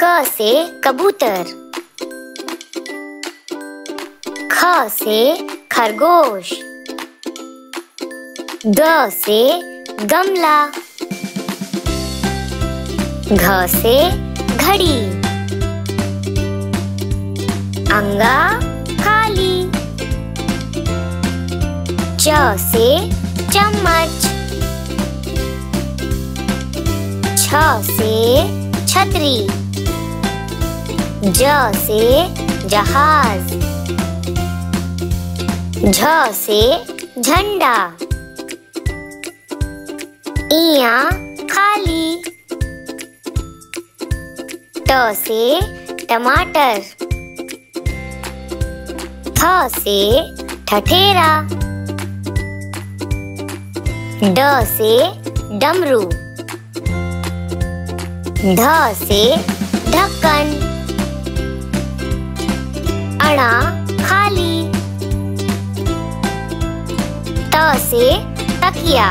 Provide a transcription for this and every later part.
क से कबूतर। ख से खरगोश। ग से गमला। घ से घड़ी। अंगा खाली। च से चम्मच। छ से छतरी। ज से जहाज़। झ से झंडा। इया खाली। ट से टमाटर। थ से ठठेरा। ड से डमरू। ढ से ढक्कन। त से तकिया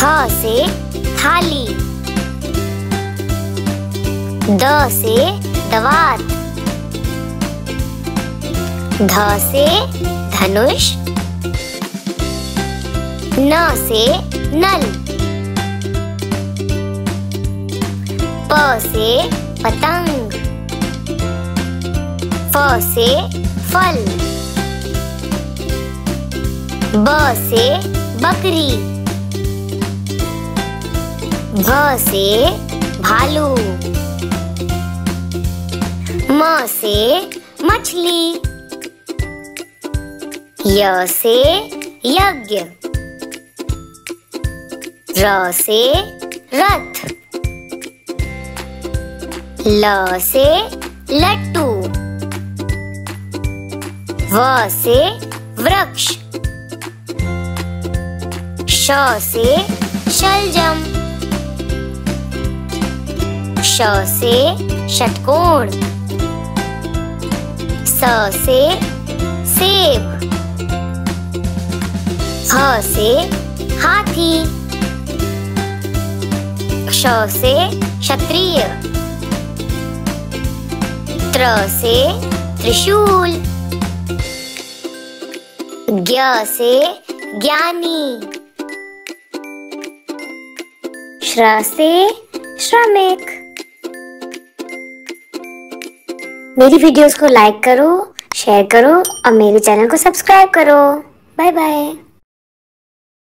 थ से थाली। द से दवात। ध से धनुष। न से नल। प से पतंग। फ से फल। ब से बकरी। भ से भालू। म से मछली। य से यज्ञ। र से रथ। ल से लट्टू। व से वृक्ष। श से शलजम श से षटकोण। स से सेब। ह से हाथी। क्ष से क्षत्रिय। त्र से त्रिशूल। ज्ञ से ज्ञानी। श्र से श्रमिक। मेरी वीडियोस को लाइक करो शेयर करो और मेरे चैनल को सब्सक्राइब करो। Bye bye